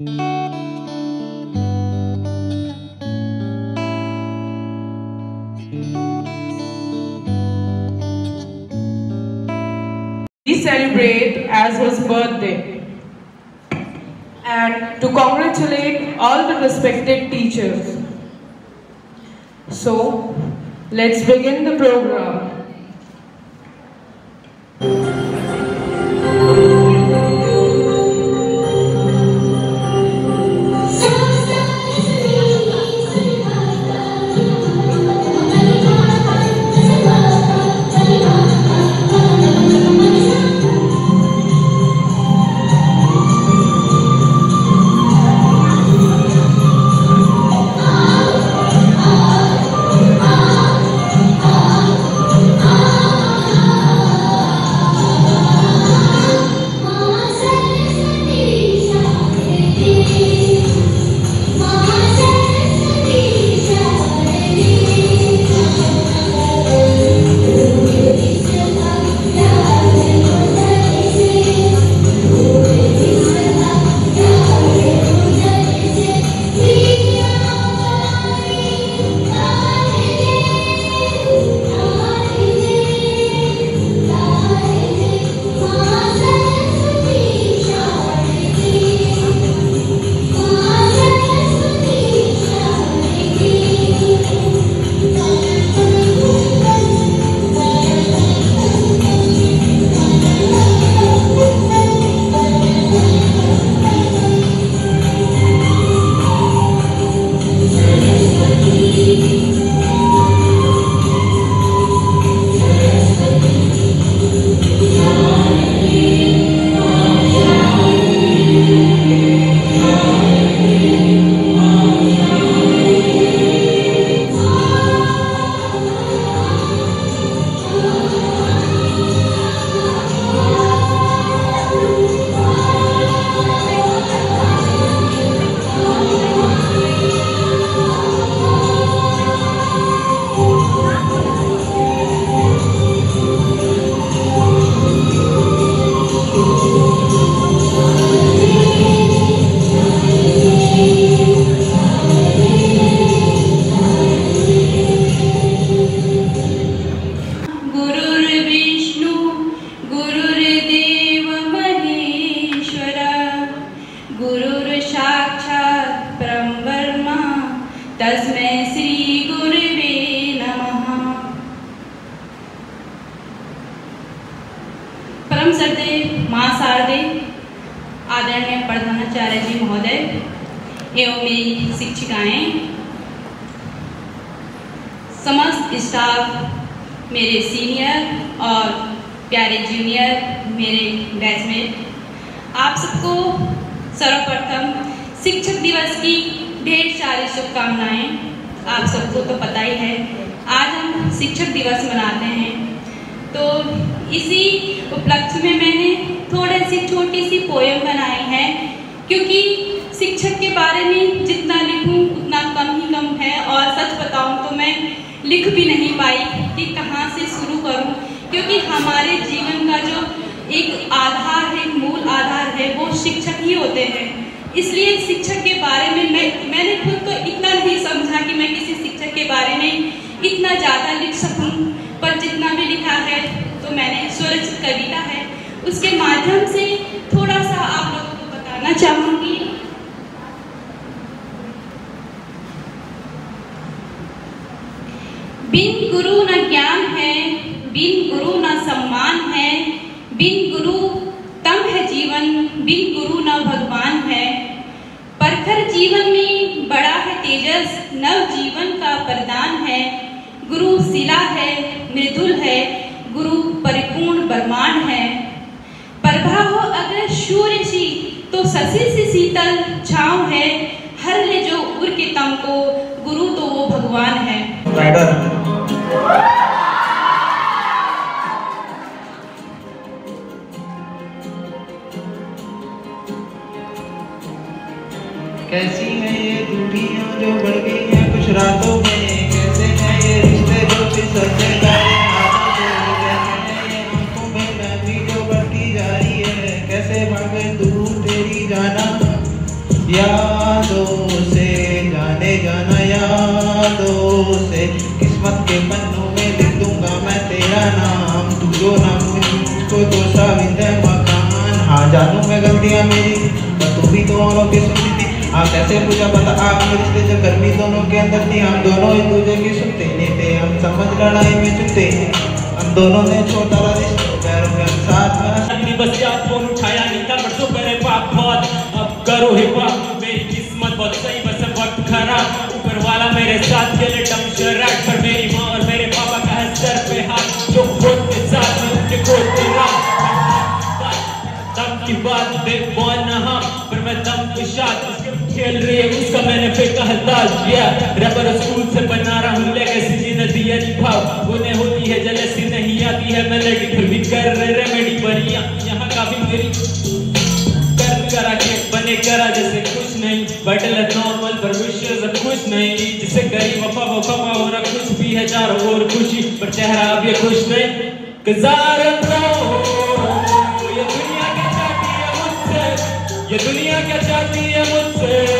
We celebrate as his birthday and to congratulate all the respected teachers. So, let's begin the program. प्रधानाचार्य जी महोदय एवं मेरी शिक्षिकाएँ, समस्त staff, मेरे सीनियर और प्यारे जूनियर, मेरे बैचमेट, आप सबको सर्वप्रथम शिक्षक दिवस की ढेर सारी शुभकामनाएँ। आप सबको तो पता ही है, आज हम शिक्षक दिवस मनाते हैं। तो इसी उपलक्ष्य में मैंने थोड़ी सी छोटी सी पोयम बनाई है। क्योंकि शिक्षक के बारे में जितना लिखूं, उतना कम ही कम है। और सच बताऊँ तो मैं लिख भी नहीं पाई कि कहाँ से शुरू करूँ, क्योंकि हमारे जीवन का जो एक आधार है, मूल आधार है, वो शिक्षक ही होते हैं। इसलिए शिक्षक के बारे में मैं, मैंने खुद को इतना नहीं समझा कि मैं किसी शिक्षक के बारे में इतना ज़्यादा लिख सकूँ, पर जितना भी लिखा है तो मैंने स्वरचित कविता है। उसके माध्यम से थोड़ा सा आप लोगों को बताना चाहूँगी। बिन गुरु न ज्ञान है, बिन गुरु न सम्मान है, बिन गुरु तम है जीवन, बिन गुरु न भगवान है। परखर जीवन में बड़ा है तेजस, नव जीवन का प्रदान है। गुरु शिला है, मृदुल है, गुरु परिपूर्ण ब्रह्मांड है प्रभा हो अगर सूर्य सी तो शशि से शीतल छाव है हर ले जो उर के तम को गुरु तो वो भगवान है। कैसी है ये दूरियाँ जो बढ़ गई हैं कुछ रातों में? कैसे हैं ये रिश्ते जो फिसलते जा यादों से, जाने जाना यादों से। किस्मत के पन्नों में लिख दूँगा मैं तेरा नाम। तू जो नाम मुझको तो साबित है, मकान। हाँ जानू मैं गलतियाँ मेरी, पर तू भी तो औरों की सुनती थी। हाँ कैसे पूछा पता आपके रिश्ते जो गर्मी दोनों के अंदर थी। हम दोनों एक दूसरे की सुनते नहीं थे। हम समझ लड़ाई में चुनते हम दोनों ने छोटा रिश्ते पैरों के साथ में बस फ़ोन उठाया नहीं था परसों करे पाप बहुत करो हिप मेरी किस्मत बहुत सही बस वक्त खराब। ऊपर वाला मेरे साथ खेले डम शराट पर मेरी माँ और मेरे पापा का है सर पे हाथ। जो खुद के साथ में उनके खुद के दम की बात बेबॉन हम पर मैं दम के साथ खेल रही है, उसका मैंने फेंका है ताल किया रबर स्कूल से बना रहा हूँ लेगेसी जीने दिया निभाव उन्हें होती है जलसी नहीं आती है मेलेडी फिर भी कर रहे रेमेडी नॉर्मल पर विशेष कुछ नहीं, जिसे गरीब वफा वफा कुछ भी है चारों ओर खुशी, पर चेहरा अब ये खुश नहीं। ये दुनिया क्या चाहती है मुझसे? ये दुनिया क्या चाहती है मुझसे?